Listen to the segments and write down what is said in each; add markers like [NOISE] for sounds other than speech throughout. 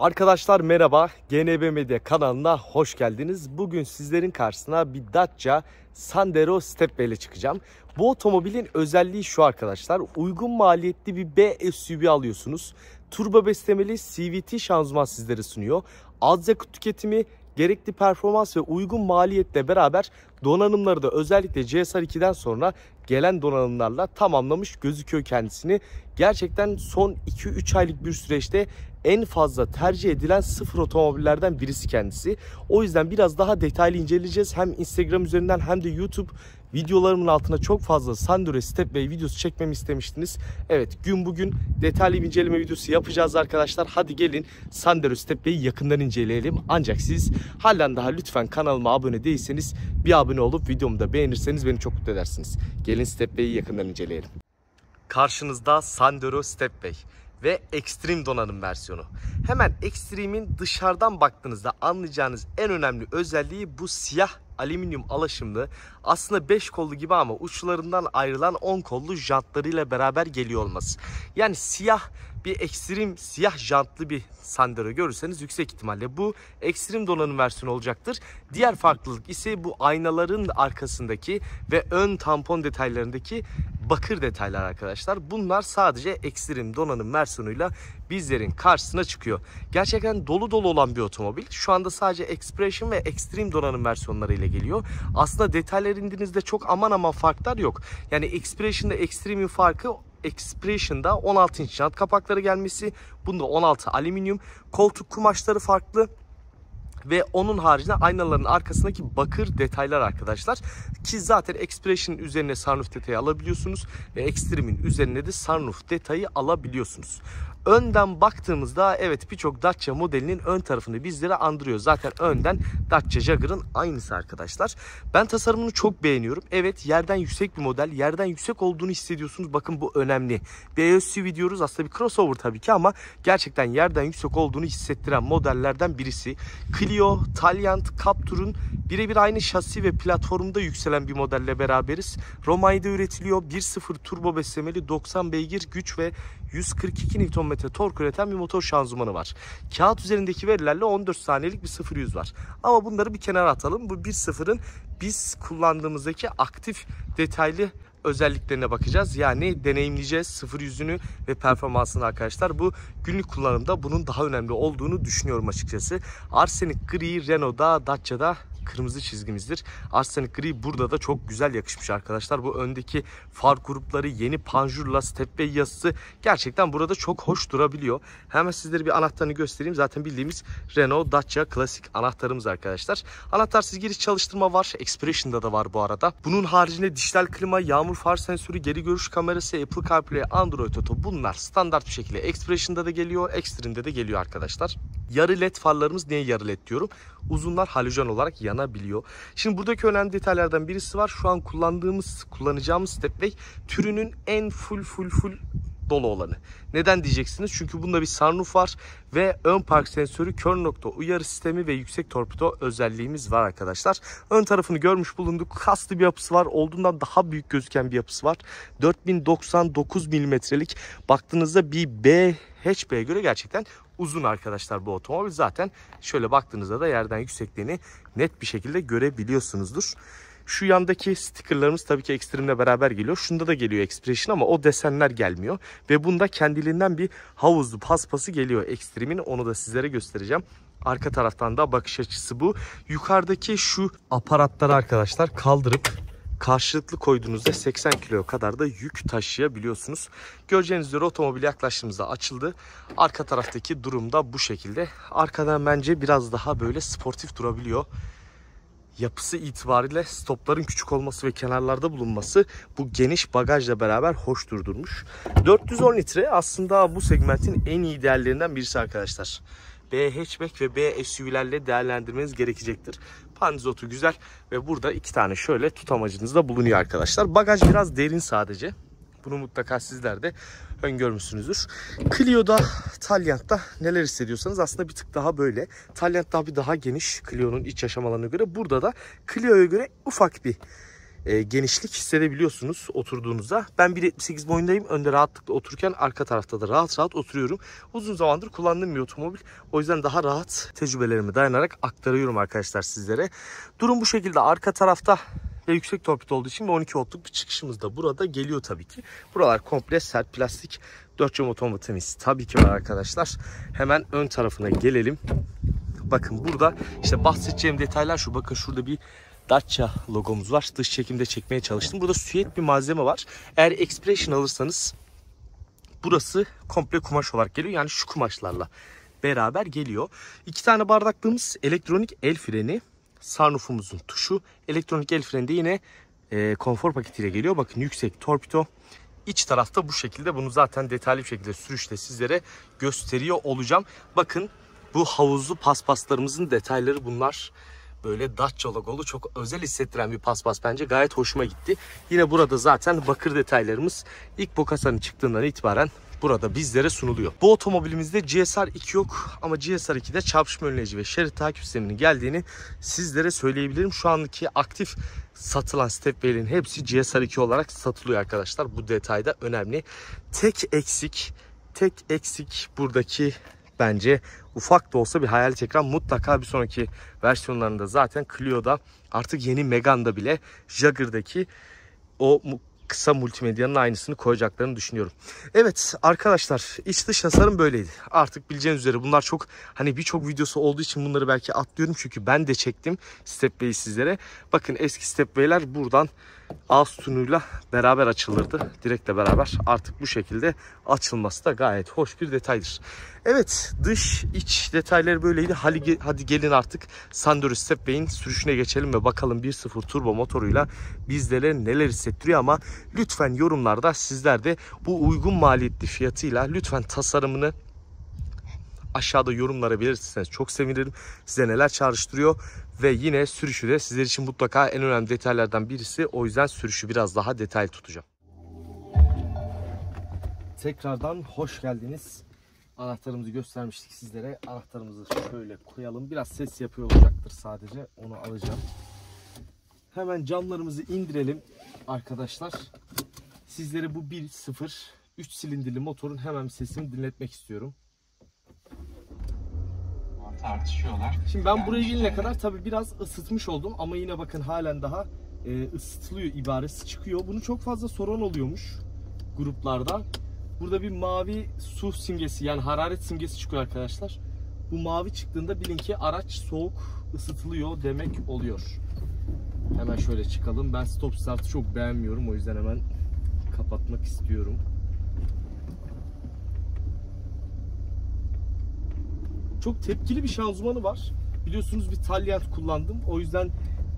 Arkadaşlar merhaba. GNB Medya kanalına hoş geldiniz. Bugün sizlerin karşısına bir Dacia Sandero Stepway ile çıkacağım. Bu otomobilin özelliği şu arkadaşlar. Uygun maliyetli bir B SUV alıyorsunuz. Turbo beslemeli CVT şanzıman sizlere sunuyor. Az yakıt tüketimi, gerekli performans ve uygun maliyetle beraber donanımları da özellikle GSR2'den sonra gelen donanımlarla tamamlamış gözüküyor kendisini. Gerçekten son 2-3 aylık bir süreçte en fazla tercih edilen sıfır otomobillerden birisi kendisi. O yüzden biraz daha detaylı inceleyeceğiz. Hem Instagram üzerinden hem de YouTube videolarımın altına çok fazla Sandero Stepway videosu çekmemi istemiştiniz. Evet gün bugün detaylı inceleme videosu yapacağız arkadaşlar. Hadi gelin Sandero Stepway'i yakından inceleyelim. Ancak siz halen daha lütfen kanalıma abone değilseniz bir abone olup videomu da beğenirseniz beni çok mutlu edersiniz. Gelin Stepway'i yakından inceleyelim. Karşınızda Sandero Stepway ve Extreme donanım versiyonu. Hemen Extreme'in dışarıdan baktığınızda anlayacağınız en önemli özelliği bu siyah alüminyum alaşımlı aslında 5 kollu gibi ama uçlarından ayrılan 10 kollu jantlarıyla beraber geliyor olması. Yani siyah bir ekstrem siyah jantlı bir Sandero görürseniz yüksek ihtimalle bu ekstrem donanım versiyonu olacaktır. Diğer farklılık ise bu aynaların arkasındaki ve ön tampon detaylarındaki bakır detaylar arkadaşlar. Bunlar sadece ekstrem donanım versiyonuyla bizlerin karşısına çıkıyor. Gerçekten dolu dolu olan bir otomobil. Şu anda sadece Expression ve Extreme donanım versiyonları ile geliyor. Aslında detaylar indiğinizde çok aman aman farklar yok. Yani Expression'da Extreme'in farkı Expression'da 16 inç jant kapakları gelmesi. Bunda 16 alüminyum. Koltuk kumaşları farklı. Ve onun haricinde aynaların arkasındaki bakır detaylar arkadaşlar. Ki zaten Expression üzerine sunroof detayı alabiliyorsunuz. Ve Extreme'in üzerine de sunroof detayı alabiliyorsunuz. Önden baktığımızda evet birçok Dacia modelinin ön tarafını bizlere andırıyor. Zaten önden Dacia Jagger'ın aynısı arkadaşlar. Ben tasarımını çok beğeniyorum. Evet yerden yüksek bir model. Yerden yüksek olduğunu hissediyorsunuz. Bakın bu önemli. Bir diyoruz aslında bir crossover tabii ki ama gerçekten yerden yüksek olduğunu hissettiren modellerden birisi. Clio, Taliant, Captur'un birebir aynı şasi ve platformda yükselen bir modelle beraberiz. Romanya'da üretiliyor. 1.0 turbo beslemeli 90 beygir güç ve 142 Nm tork üreten bir motor şanzımanı var. Kağıt üzerindeki verilerle 14 saniyelik bir 0-100 var. Ama bunları bir kenara atalım. Bu 1.0'ın biz kullandığımızdaki aktif detaylı özelliklerine bakacağız. Yani deneyimleyeceğiz sıfır yüzünü ve performansını arkadaşlar. Bu günlük kullanımda bunun daha önemli olduğunu düşünüyorum açıkçası. Arsenik gri Renault'da, Dacia'da kırmızı çizgimizdir. Arsenik gri burada da çok güzel yakışmış arkadaşlar. Bu öndeki far grupları yeni panjurla step yazısı gerçekten burada çok hoş durabiliyor. Hemen sizlere bir anahtarını göstereyim. Zaten bildiğimiz Renault Dacia klasik anahtarımız arkadaşlar. Anahtarsız giriş çalıştırma var. Expression'da da var bu arada. Bunun haricinde dijital klima, yağmur far sensörü, geri görüş kamerası, Apple CarPlay, Android Auto bunlar standart bir şekilde Expression'da da geliyor, Extreme'de de geliyor arkadaşlar. Yarı led farlarımız niye yarı led diyorum? Uzunlar halojen olarak yanabiliyor. Şimdi buradaki önemli detaylardan birisi var. Şu an kullandığımız, kullanacağımız Stepway türünün en full full full dolu olanı. Neden diyeceksiniz? Çünkü bunda bir sunroof var ve ön park sensörü, kör nokta uyarı sistemi ve yüksek torpido özelliğimiz var arkadaşlar. Ön tarafını görmüş bulunduk. Kaslı bir yapısı var. Olduğundan daha büyük gözüken bir yapısı var. 4099 milimetrelik. Baktığınızda bir B hatchback'e göre gerçekten uzun arkadaşlar bu otomobil. Zaten şöyle baktığınızda da yerden yüksekliğini net bir şekilde görebiliyorsunuzdur. Şu yandaki stickerlarımız tabii ki Extreme'le beraber geliyor. Şunda da geliyor Expression ama o desenler gelmiyor. Ve bunda kendiliğinden bir havuzlu paspası geliyor Extreme'in. Onu da sizlere göstereceğim. Arka taraftan da bakış açısı bu. Yukarıdaki şu aparatları arkadaşlar kaldırıp karşılıklı koyduğunuzda 80 kilo kadar da yük taşıyabiliyorsunuz. Göreceğiniz üzere otomobil yaklaştığımızda açıldı. Arka taraftaki durum da bu şekilde. Arkadan bence biraz daha böyle sportif durabiliyor yapısı itibariyle stopların küçük olması ve kenarlarda bulunması bu geniş bagajla beraber hoş durdurmuş. 410 litre aslında bu segmentin en iyi değerlerinden birisi arkadaşlar. B hatchback ve B SUV'lerle değerlendirmeniz gerekecektir. Panzotu güzel ve burada iki tane şöyle tutamacınız da bulunuyor arkadaşlar. Bagaj biraz derin sadece. Bunu mutlaka sizler de öngörmüşsünüzdür. Clio'da, Taliant'ta neler hissediyorsanız aslında bir tık daha böyle. Taliant daha bir daha geniş Clio'nun iç yaşam alanına göre. Burada da Clio'ya göre ufak bir e, genişlik hissedebiliyorsunuz oturduğunuzda. Ben 1.78 boyundayım. Önde rahatlıkla otururken arka tarafta da rahat rahat oturuyorum. Uzun zamandır kullandığım bir otomobil. O yüzden daha rahat tecrübelerime dayanarak aktarıyorum arkadaşlar sizlere. Durum bu şekilde. Arka tarafta ve yüksek torpido olduğu için 12 voltluk bir çıkışımız da burada geliyor tabii ki. Buralar komple sert plastik. 4 cam otomatimiz tabii ki var arkadaşlar. Hemen ön tarafına gelelim. Bakın burada işte bahsedeceğim detaylar şu. Bakın şurada bir Dacia logomuz var. Dış çekimde çekmeye çalıştım. Burada süet bir malzeme var. Eğer Expression alırsanız burası komple kumaş olarak geliyor. Yani şu kumaşlarla beraber geliyor. İki tane bardaklığımız elektronik el freni. Sunroof'umuzun tuşu. Elektronik el freni de yine e, konfor paketiyle geliyor. Bakın yüksek torpido. İç tarafta bu şekilde. Bunu zaten detaylı bir şekilde sürüşte sizlere gösteriyor olacağım. Bakın bu havuzlu paspaslarımızın detayları bunlar. Böyle Dacia logolu çok özel hissettiren bir paspas bence gayet hoşuma gitti. Yine burada zaten bakır detaylarımız ilk Bokasan'ın çıktığından itibaren burada bizlere sunuluyor. Bu otomobilimizde GSR 2 yok ama GSR 2'de çarpışma önleyici ve şerit takip sisteminin geldiğini sizlere söyleyebilirim. Şu andaki aktif satılan stepway'lerin hepsi GSR 2 olarak satılıyor arkadaşlar. Bu detayda önemli. Tek eksik, tek eksik buradaki bence ufak da olsa bir hayalet ekran mutlaka bir sonraki versiyonlarında zaten Clio'da artık yeni Megane'da bile Jaguar'daki o kısa multimedyanın aynısını koyacaklarını düşünüyorum. Evet arkadaşlar iç dış tasarım böyleydi. Artık bileceğiniz üzere bunlar çok hani birçok videosu olduğu için bunları belki atlıyorum. Çünkü ben de çektim Stepway'i sizlere. Bakın eski Stepway'ler buradan ağız tunuyla beraber açılırdı. Direkle beraber artık bu şekilde açılması da gayet hoş bir detaydır. Evet dış iç detayları böyleydi. Hadi, hadi gelin artık Sandero Stepway'in sürüşüne geçelim ve bakalım 1.0 turbo motoruyla bizlere neler hissettiriyor ama lütfen yorumlarda sizler de bu uygun maliyetli fiyatıyla lütfen tasarımını aşağıda yorumlara belirtirseniz çok sevinirim. Size neler çağrıştırıyor ve yine sürüşü de sizler için mutlaka en önemli detaylardan birisi. O yüzden sürüşü biraz daha detaylı tutacağım. Tekrardan hoş geldiniz. Anahtarımızı göstermiştik sizlere. Anahtarımızı şöyle koyalım. Biraz ses yapıyor olacaktır sadece. Onu alacağım. Hemen camlarımızı indirelim arkadaşlar. Sizlere bu 1.0 3 silindirli motorun hemen sesini dinletmek istiyorum tartışıyorlar. Şimdi ben buraya gelene kadar tabii biraz ısıtmış oldum ama yine bakın halen daha e, ısıtılıyor ibaresi çıkıyor. Bunu çok fazla soran oluyormuş gruplarda. Burada bir mavi su simgesi yani hararet simgesi çıkıyor arkadaşlar. Bu mavi çıktığında bilin ki araç soğuk ısıtılıyor demek oluyor. Hemen şöyle çıkalım. Ben stop startı çok beğenmiyorum. O yüzden hemen kapatmak istiyorum. Çok tepkili bir şanzımanı var. Biliyorsunuz bir Talyant kullandım. O yüzden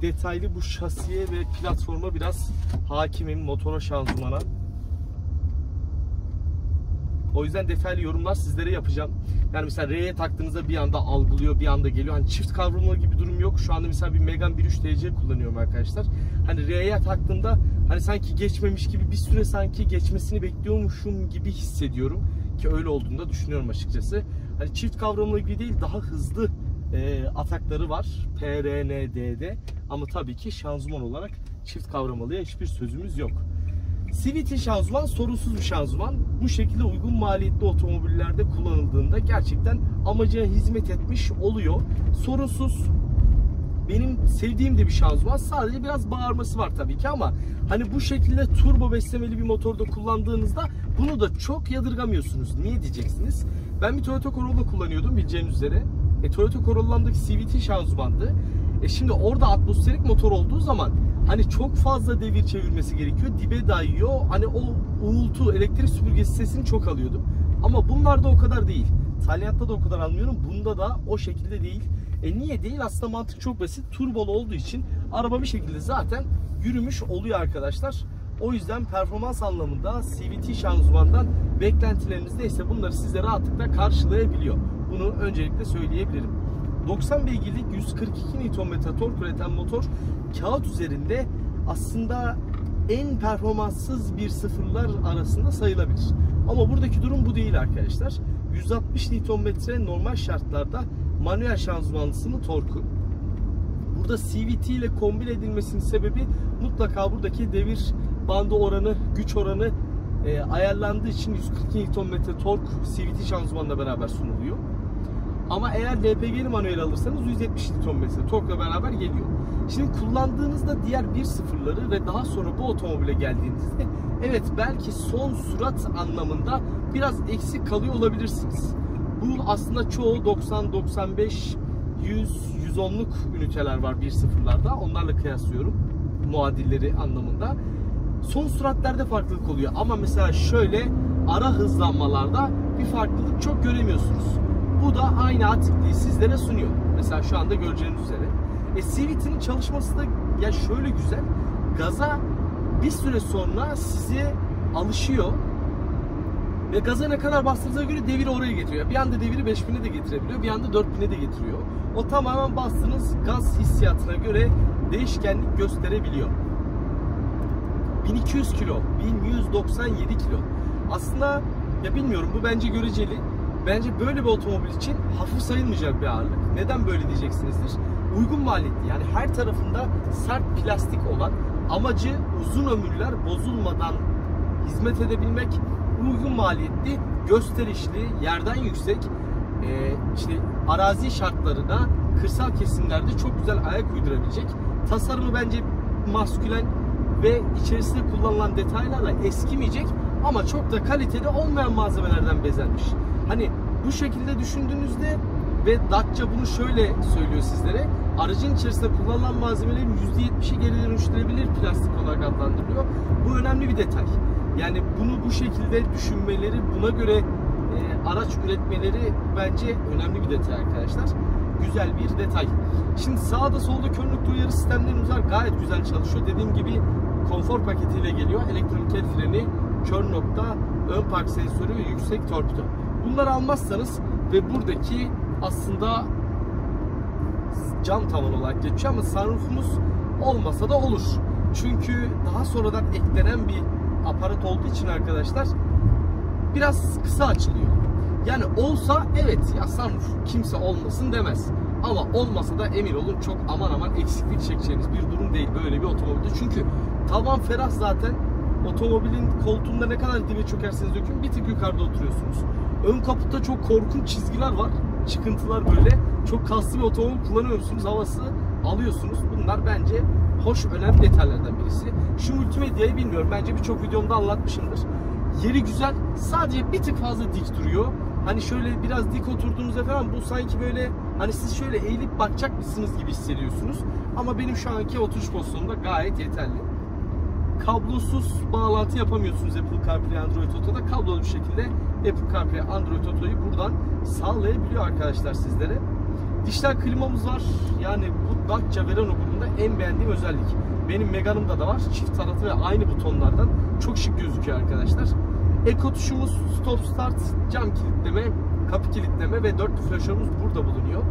detaylı bu şasiye ve platforma biraz hakimim motora şanzımana. O yüzden detaylı yorumlar sizlere yapacağım. Yani mesela R'ye taktığınızda bir anda algılıyor, bir anda geliyor. Hani çift kavrulma gibi durum yok. Şu anda mesela bir Megane 1.3 TC kullanıyorum arkadaşlar. Hani R'ye taktığımda hani sanki geçmemiş gibi bir süre sanki geçmesini bekliyormuşum gibi hissediyorum. Ki öyle olduğunu da düşünüyorum açıkçası. Hani çift kavramlı gibi değil daha hızlı e, atakları var PRND'de ama tabii ki şanzıman olarak çift kavramalıya hiçbir sözümüz yok. CVT şanzıman sorunsuz bir şanzıman. Bu şekilde uygun maliyetli otomobillerde kullanıldığında gerçekten amacına hizmet etmiş oluyor. Sorunsuz benim sevdiğim de bir şanzıman. Sadece biraz bağırması var tabii ki ama hani bu şekilde turbo beslemeli bir motorda kullandığınızda bunu da çok yadırgamıyorsunuz. Niye diyeceksiniz? Ben bir Toyota Corolla kullanıyordum bileceğiniz üzere. E, Toyota Corolla'mdaki CVT şanzımandı. E şimdi orada atmosferik motor olduğu zaman hani çok fazla devir çevirmesi gerekiyor. Dibe dayıyor. Hani o uğultu, elektrik süpürgesi sesini çok alıyordum. Ama bunlarda o kadar değil. Talyatta da o kadar almıyorum. Bunda da o şekilde değil. E niye değil? Aslında mantık çok basit. Turbolu olduğu için araba bir şekilde zaten yürümüş oluyor arkadaşlar. O yüzden performans anlamında CVT şanzımandan beklentileriniz neyse bunları size rahatlıkla karşılayabiliyor. Bunu öncelikle söyleyebilirim. 90 beygirlik 142 Nm tork üreten motor kağıt üzerinde aslında en performanssız bir sıfırlar arasında sayılabilir. Ama buradaki durum bu değil arkadaşlar. 160 Nm normal şartlarda manuel şanzımanlısının torku. Burada CVT ile kombin edilmesinin sebebi mutlaka buradaki devir bandı oranı, güç oranı e, ayarlandığı için 140 Nm tork CVT şanzımanla beraber sunuluyor. Ama eğer LPG'li manuel alırsanız 170 Nm torkla beraber geliyor. Şimdi kullandığınızda diğer 1.0'ları ve daha sonra bu otomobile geldiğinizde evet belki son sürat anlamında biraz eksik kalıyor olabilirsiniz. Bu aslında çoğu 90, 95, 100, 110'luk üniteler var 1.0'larda. Onlarla kıyaslıyorum muadilleri anlamında. Son süratlerde farklılık oluyor ama mesela şöyle ara hızlanmalarda bir farklılık çok göremiyorsunuz. Bu da aynı atikliği sizlere sunuyor. Mesela şu anda göreceğiniz üzere. E CVT'nin çalışması da ya şöyle güzel. Gaza bir süre sonra sizi alışıyor. Ve gaza ne kadar bastığınıza göre deviri oraya getiriyor. Bir anda deviri 5000'e de getirebiliyor. Bir anda 4000'e de getiriyor. O tamamen bastığınız gaz hissiyatına göre değişkenlik gösterebiliyor. 1200 kilo, 1197 kilo. Aslında ya bilmiyorum bu bence göreceli. Bence böyle bir otomobil için hafif sayılmayacak bir ağırlık. Neden böyle diyeceksinizdir. Uygun maliyetli yani her tarafında sert plastik olan amacı uzun ömürler bozulmadan hizmet edebilmek uygun maliyetli, gösterişli, yerden yüksek e, işte arazi şartlarına kırsal kesimlerde çok güzel ayak uydurabilecek. Tasarımı bence maskülen ve içerisinde kullanılan detaylarla eskimeyecek ama çok da kaliteli olmayan malzemelerden bezenmiş. Hani bu şekilde düşündüğünüzde ve Dacia bunu şöyle söylüyor sizlere. Aracın içerisinde kullanılan malzemelerin %70'i geri dönüştürülebilir plastik olarak adlandırılıyor. Bu önemli bir detay. Yani bunu bu şekilde düşünmeleri, buna göre e, araç üretmeleri bence önemli bir detay arkadaşlar. Güzel bir detay. Şimdi sağda solda kör nokta uyarı sistemlerimiz var. Gayet güzel çalışıyor. Dediğim gibi konfor paketiyle geliyor. Elektronik el freni, kör nokta, ön park sensörü yüksek torpido. Bunları almazsanız ve buradaki aslında cam tavan olarak geçiyor ama sunroofumuz olmasa da olur. Çünkü daha sonradan eklenen bir aparat olduğu için arkadaşlar biraz kısa açılıyor. Yani olsa evet ya sunroof kimse olmasın demez. Ama olmasa da emin olun çok aman aman eksiklik çekeceğiniz bir durum değil böyle bir otomobilde. Çünkü tavan ferah zaten otomobilin koltuğunda ne kadar dibe çökerseniz dökün bir tık yukarıda oturuyorsunuz. Ön kaputta çok korkunç çizgiler var. Çıkıntılar böyle. Çok kaslı bir otomobil kullanıyorsunuz. Havası alıyorsunuz. Bunlar bence hoş önemli detaylardan birisi. Şu multimedyayı bilmiyorum. Bence birçok videomda anlatmışımdır. Yeri güzel. Sadece bir tık fazla dik duruyor. Hani şöyle biraz dik oturduğunuzda falan bu sanki böyle hani siz şöyle eğilip bakacak mısınız gibi hissediyorsunuz. Ama benim şu anki oturuş pozisyonumda gayet yeterli. Kablosuz bağlantı yapamıyorsunuz Apple CarPlay Android Auto'da. Kablolu bir şekilde Apple CarPlay Android Auto'yu buradan sağlayabiliyor arkadaşlar sizlere. Dijital klimamız var. Yani bu Dacia Verano grubunda en beğendiğim özellik. Benim Megane'ımda da var. Çift tarafı ve aynı butonlardan. Çok şık gözüküyor arkadaşlar. Eko tuşumuz stop start, cam kilitleme, kapı kilitleme ve dörtlü flaşörümüz burada bulunuyor.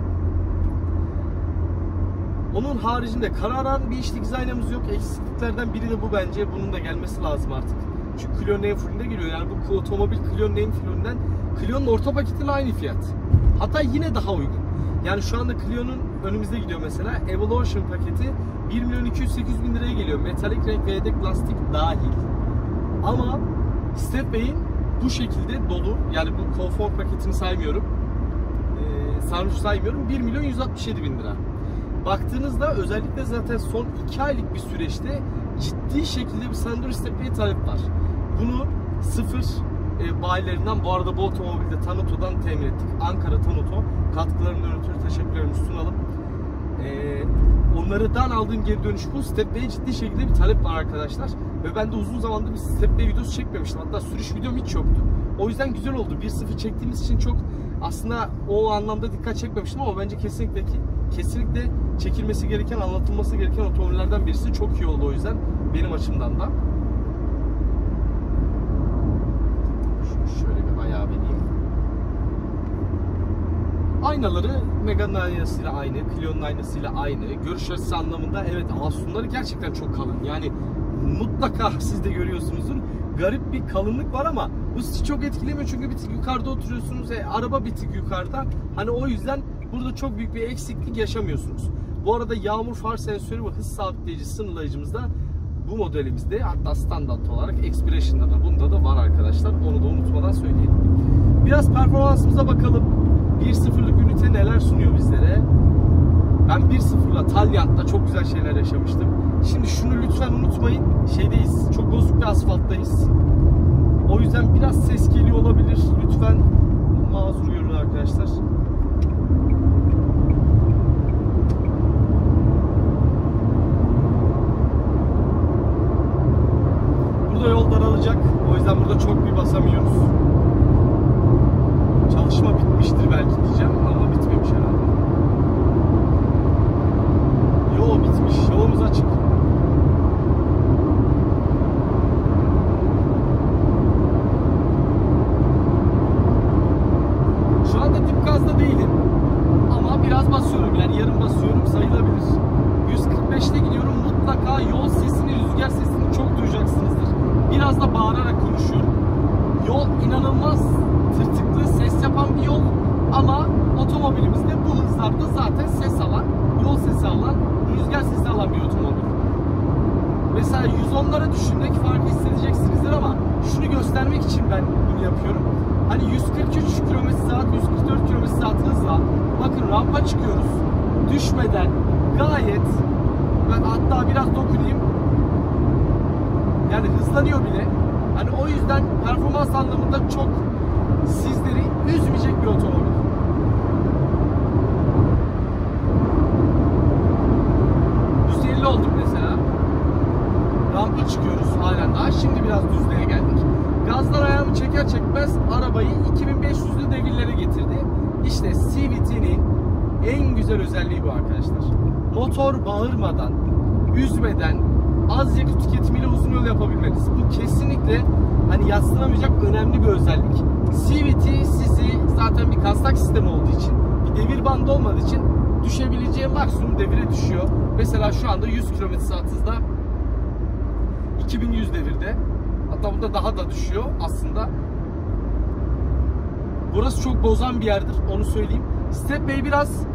Onun haricinde kararan bir iç dikiz aynamız yok. Eksikliklerden biri de bu bence. Bunun da gelmesi lazım artık. Çünkü Clio'nun en fullünde geliyor. Yani bu otomobil Clio'nun en fullünden Clio'nun orta paketiyle aynı fiyat. Hatta yine daha uygun. Yani şu anda Clio'nun önümüzde gidiyor mesela. Evolution paketi 1 milyon 208 bin liraya geliyor. Metalik renk ve yedek lastik dahil. Ama Stepway'in bu şekilde dolu. Yani bu konfor paketini saymıyorum. Ee, sunroof saymıyorum. 1 milyon 167 bin lira. Baktığınızda özellikle zaten son 2 aylık bir süreçte ciddi şekilde bir Sandero Stepway talep var. Bunu sıfır e, bayilerinden bu arada bu otomobilde Tanıto'dan temin ettik. Ankara Tanıto. Katkılarından ötürü teşekkürlerimizi sunalım. E, onlardan aldığım geri dönüş bu. Stepway'e ciddi şekilde bir talep var arkadaşlar. Ve ben de uzun zamandır bir Stepway videosu çekmemiştim. Hatta sürüş videom hiç yoktu. O yüzden güzel oldu. 1.0 çektiğimiz için çok aslında o anlamda dikkat çekmemiştim ama bence kesinlikle kesinlikle çekilmesi gereken, anlatılması gereken otomobillerden birisi. Çok iyi oldu o yüzden benim açımdan da. Şöyle bir ayağı vereyim. Aynaları Megane aynasıyla aynı, Clio'nun aynasıyla aynı. Görüş açısı anlamında evet asunları gerçekten çok kalın. Yani mutlaka [LAUGHS] siz de görüyorsunuzdur. Garip bir kalınlık var ama bu sizi çok etkilemiyor çünkü bir tık yukarıda oturuyorsunuz. E, araba bir tık yukarıda. Hani o yüzden burada çok büyük bir eksiklik yaşamıyorsunuz. Bu arada yağmur far sensörü ve hız sabitleyici sınırlayıcımız da bu modelimizde hatta standart olarak Expression'da da bunda da var arkadaşlar. Onu da unutmadan söyleyelim. Biraz performansımıza bakalım. 1.0'lık ünite neler sunuyor bizlere? Ben 1.0'la Talyant'ta çok güzel şeyler yaşamıştım. Şimdi şunu lütfen unutmayın. Şeydeyiz. Çok bozuk bir asfalttayız. O yüzden biraz ses geliyor olabilir. Lütfen mazur görün arkadaşlar. Burada yol daralacak. O yüzden burada çok bir basamıyoruz. Çalışma bitmiştir belki diyeceğim ama bitmemiş herhalde. Yol bitmiş. Yolumuz açık. Şu anda dip gazda değilim. Ama biraz basıyorum yani yarım basıyorum sayılabilir. 145'te gidiyorum mutlaka yol sesini, rüzgar sesini çok duyacaksınızdır. Biraz da bağırarak konuşuyorum. Yol inanılmaz tırtıklı, ses yapan bir yol. Ama otomobilimizde bu hızlarda zaten ses alan, yol sesi alan, rüzgar sesi alan bir otomobil. Mesela 110'lara düşündeki farkı hissedeceksinizdir ama şunu göstermek için ben bunu yapıyorum. Hani 143 km saat, 144 km saat hızla bakın rampa çıkıyoruz. Düşmeden gayet ben hatta biraz dokunayım. Yani hızlanıyor bile. Hani o yüzden performans anlamında çok sizleri üzmeyecek bir otomobil. %50 olduk mesela. Rampa çıkıyoruz halen daha. Şimdi biraz düzlüğe geldik. Gazlar ayağımı çeker çekmez arabayı 2500'lü devirlere getirdi. İşte CVT'nin en güzel özelliği bu arkadaşlar. Motor bağırmadan, üzmeden, az yakıt tüketimiyle uzun yol yapabilmeniz. Bu kesinlikle hani yatsınamayacak önemli bir özellik. CVT sizi zaten bir kastak sistemi olduğu için, bir devir bandı olmadığı için düşebileceği maksimum devire düşüyor. Mesela şu anda 100 km saat hızda 2100 devirde. Hatta bunda daha da düşüyor aslında. Burası çok bozan bir yerdir onu söyleyeyim. Step Bey biraz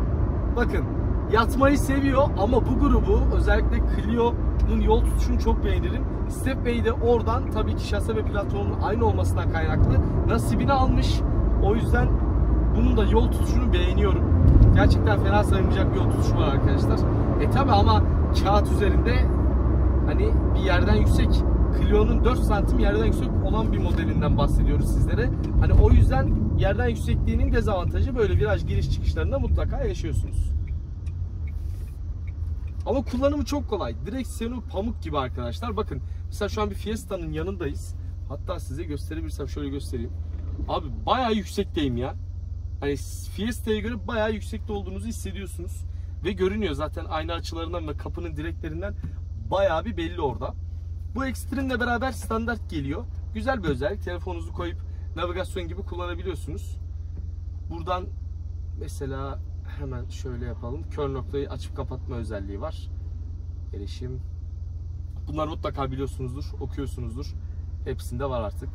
bakın yatmayı seviyor ama bu grubu özellikle Clio'nun yol tutuşunu çok beğenirim. Step Bey de oradan tabii ki şase ve platformun aynı olmasından kaynaklı nasibini almış. O yüzden bunun da yol tutuşunu beğeniyorum. Gerçekten fena sayılmayacak bir yol tutuşu var arkadaşlar. E tabi ama kağıt üzerinde hani bir yerden yüksek Clio'nun 4 santim yerden yüksek olan bir modelinden bahsediyoruz sizlere. Hani o yüzden yerden yüksekliğinin dezavantajı böyle viraj giriş çıkışlarında mutlaka yaşıyorsunuz. Ama kullanımı çok kolay. Direksiyonu pamuk gibi arkadaşlar. Bakın mesela şu an bir Fiesta'nın yanındayız. Hatta size gösterebilirsem şöyle göstereyim. Abi bayağı yüksekteyim ya. Hani Fiesta'ya göre bayağı yüksekte olduğunuzu hissediyorsunuz. Ve görünüyor zaten ayna açılarından ve kapının direklerinden bayağı bir belli orada. Bu Extreme'le beraber standart geliyor. Güzel bir özellik. Telefonunuzu koyup navigasyon gibi kullanabiliyorsunuz. Buradan mesela hemen şöyle yapalım. Kör noktayı açıp kapatma özelliği var. Erişim. Bunlar mutlaka biliyorsunuzdur, okuyorsunuzdur. Hepsinde var artık.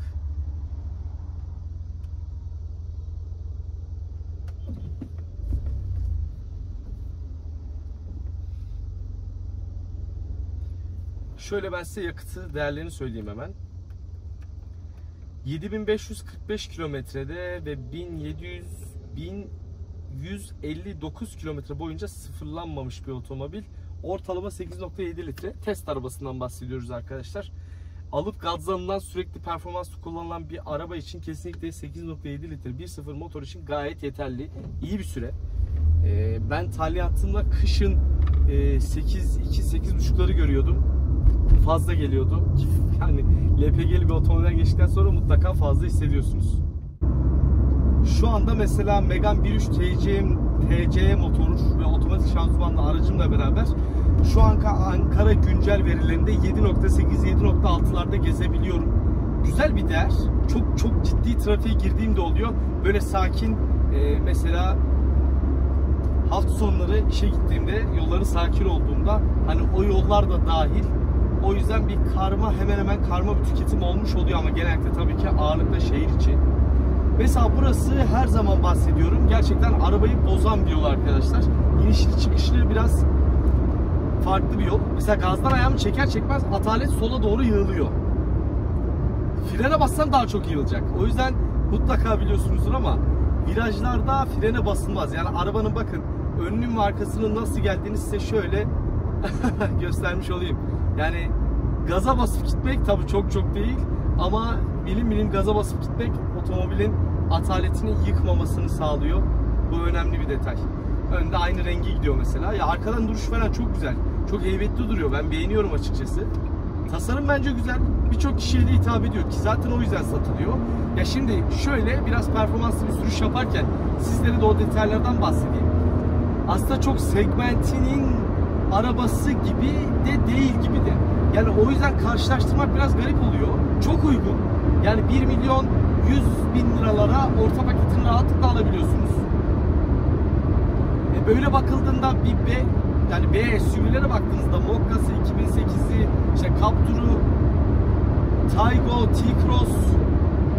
Şöyle ben size yakıtı değerlerini söyleyeyim hemen. 7545 kilometrede ve 1700 1159 kilometre boyunca sıfırlanmamış bir otomobil. Ortalama 8.7 litre. Test arabasından bahsediyoruz arkadaşlar. Alıp gazlanılan sürekli performans kullanılan bir araba için kesinlikle 8.7 litre 1.0 motor için gayet yeterli. İyi bir süre. Ee, ben Talyat'ımda kışın e, 8 2 8.5'ları görüyordum. Fazla geliyordu. [LAUGHS] Yani LPG'li bir otomobilden geçtikten sonra mutlaka fazla hissediyorsunuz. Şu anda mesela Megane 1.3 TC, TC motoru ve otomatik şanzımanlı aracımla beraber şu an Ankara güncel verilerinde 7.8-7.6'larda gezebiliyorum. Güzel bir değer. Çok çok ciddi trafiğe girdiğimde oluyor. Böyle sakin e, mesela hafta sonları işe gittiğimde yolları sakin olduğunda hani o yollar da dahil o yüzden bir karma hemen hemen karma bir tüketim olmuş oluyor ama genellikle tabii ki ağırlıkla şehir içi. Mesela burası her zaman bahsediyorum. Gerçekten arabayı bozan bir yol arkadaşlar. İnişli çıkışlı biraz farklı bir yol. Mesela gazdan ayağımı çeker çekmez atalet sola doğru yığılıyor. Frene bassam daha çok yığılacak. O yüzden mutlaka biliyorsunuzdur ama virajlarda frene basılmaz. Yani arabanın bakın önünün ve arkasının nasıl geldiğini size şöyle [LAUGHS] göstermiş olayım. Yani gaza basıp gitmek tabii çok çok değil ama bilim bilim gaza basıp gitmek otomobilin ataletini yıkmamasını sağlıyor. Bu önemli bir detay. Önde aynı rengi gidiyor mesela. Ya arkadan duruş falan çok güzel. Çok heybetli duruyor. Ben beğeniyorum açıkçası. Tasarım bence güzel. Birçok kişiye de hitap ediyor ki zaten o yüzden satılıyor. Ya şimdi şöyle biraz performanslı bir sürüş yaparken sizlere de o detaylardan bahsedeyim. Aslında çok segmentinin arabası gibi de değil gibi de. Yani o yüzden karşılaştırmak biraz garip oluyor. Çok uygun. Yani 1 milyon 100 bin liralara orta paketini rahatlıkla alabiliyorsunuz. E böyle bakıldığında bir B yani B SUV'lere baktığınızda Mokka'sı 2008'i, işte Captur'u, Taygo, T-Cross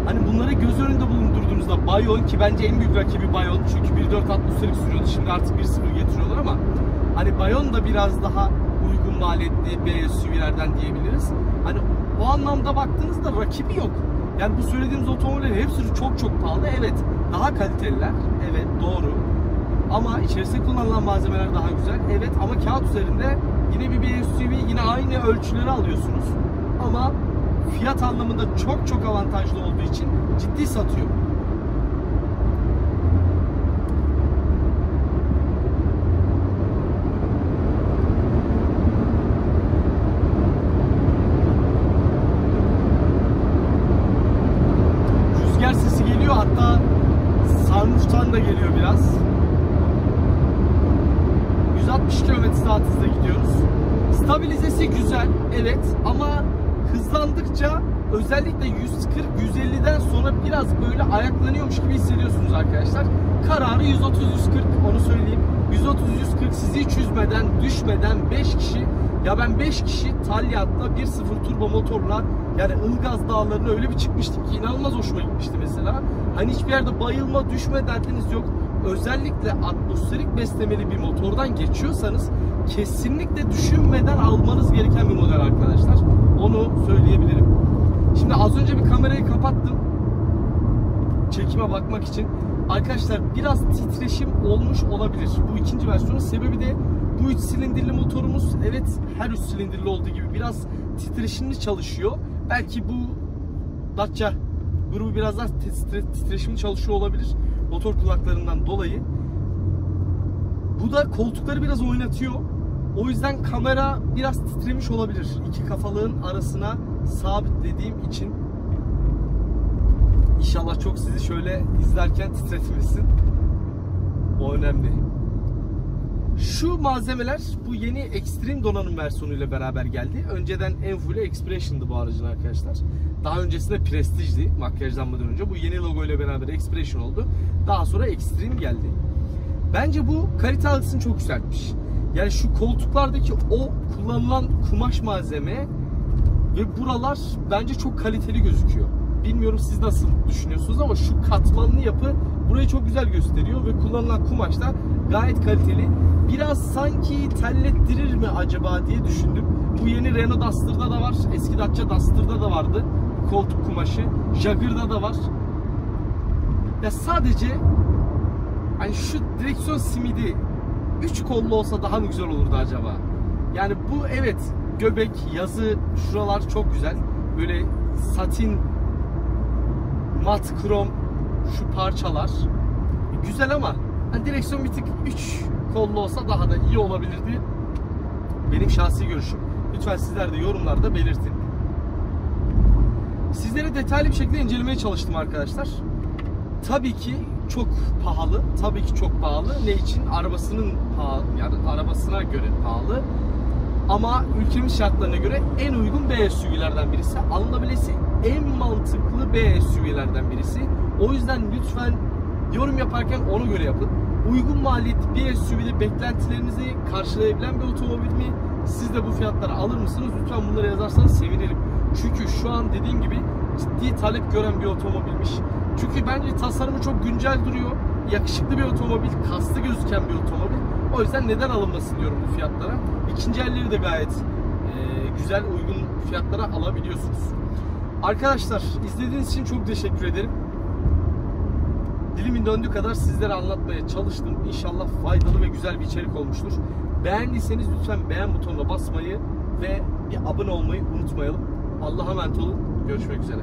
hani bunları göz önünde bulundurduğunuzda Bayon ki bence en büyük rakibi Bayon çünkü 1.4 atmosferik sürüyordu şimdi artık 1.0 getiriyorlar ama hani Bayon da biraz daha uygun maliyetli B SUV'lerden diyebiliriz. Hani o anlamda baktığınızda rakibi yok. Yani bu söylediğimiz otomobillerin hepsi çok çok pahalı. Evet daha kaliteliler. Evet doğru. Ama içerisinde kullanılan malzemeler daha güzel. Evet ama kağıt üzerinde yine bir BSUV yine aynı ölçüleri alıyorsunuz. Ama fiyat anlamında çok çok avantajlı olduğu için ciddi satıyor. Rüzgar sesi geliyor hatta sunroof'tan da geliyor biraz. 160 km saat hızla gidiyoruz. Stabilizesi güzel evet ama hızlandıkça özellikle 140-150'den sonra biraz böyle ayaklanıyormuş gibi hissediyorsunuz arkadaşlar. Kararı 130-140 onu söyleyeyim. 130-140 sizi hiç üzmeden, düşmeden 5 kişi ya ben 5 kişi Talyat'la 1.0 turbo motorla yani Ilgaz dağlarına öyle bir çıkmıştım ki inanılmaz hoşuma gitmişti mesela. Hani hiçbir yerde bayılma, düşme derdiniz yok özellikle atmosferik beslemeli bir motordan geçiyorsanız kesinlikle düşünmeden almanız gereken bir model arkadaşlar. Onu söyleyebilirim. Şimdi az önce bir kamerayı kapattım. Çekime bakmak için. Arkadaşlar biraz titreşim olmuş olabilir. Bu ikinci versiyonun sebebi de bu 3 silindirli motorumuz evet her 3 silindirli olduğu gibi biraz titreşimli çalışıyor. Belki bu Dacia grubu biraz daha titreşimli çalışıyor olabilir motor kulaklarından dolayı. Bu da koltukları biraz oynatıyor. O yüzden kamera biraz titremiş olabilir. İki kafalığın arasına sabitlediğim için. İnşallah çok sizi şöyle izlerken titretmesin. O önemli. Şu malzemeler bu yeni Extreme donanım versiyonuyla beraber geldi. Önceden Enfull Expression'dı bu aracın arkadaşlar. Daha öncesinde Prestige'di makyajlanmadan önce. Bu yeni logo ile beraber Expression oldu. Daha sonra Extreme geldi. Bence bu kalite algısını çok yükseltmiş. Yani şu koltuklardaki o kullanılan kumaş malzeme ve buralar bence çok kaliteli gözüküyor. Bilmiyorum siz nasıl düşünüyorsunuz ama şu katmanlı yapı burayı çok güzel gösteriyor ve kullanılan kumaş da gayet kaliteli. Biraz sanki tellettirir mi acaba diye düşündüm. Bu yeni Renault Duster'da da var. Eski Dacia Duster'da da vardı. Koltuk kumaşı. Jagger'da da var. Ya sadece hani şu direksiyon simidi 3 kollu olsa daha mı güzel olurdu acaba? Yani bu evet göbek, yazı şuralar çok güzel. Böyle satin mat krom şu parçalar güzel ama hani direksiyon bir tık 3 kollu olsa daha da iyi olabilirdi. Benim şahsi görüşüm. Lütfen sizler de yorumlarda belirtin. Sizlere detaylı bir şekilde incelemeye çalıştım arkadaşlar. Tabii ki çok pahalı. Tabii ki çok pahalı. Ne için? Arabasının pahalı. Yani arabasına göre pahalı. Ama ülkemiz şartlarına göre en uygun B SUV'lerden birisi. Alınabilesi en mantıklı B SUV'lerden birisi. O yüzden lütfen yorum yaparken ona göre yapın. Uygun maliyetli bir SUV'de beklentilerinizi karşılayabilen bir otomobil mi? Siz de bu fiyatlara alır mısınız? Lütfen bunları yazarsanız sevinirim. Çünkü şu an dediğim gibi ciddi talep gören bir otomobilmiş. Çünkü bence tasarımı çok güncel duruyor. Yakışıklı bir otomobil, kaslı gözüken bir otomobil. O yüzden neden alınmasın diyorum bu fiyatlara. İkinci elleri de gayet e, güzel, uygun fiyatlara alabiliyorsunuz. Arkadaşlar izlediğiniz için çok teşekkür ederim. Dilimin döndüğü kadar sizlere anlatmaya çalıştım. İnşallah faydalı ve güzel bir içerik olmuştur. Beğendiyseniz lütfen beğen butonuna basmayı ve bir abone olmayı unutmayalım. Allah'a emanet olun. Görüşmek üzere.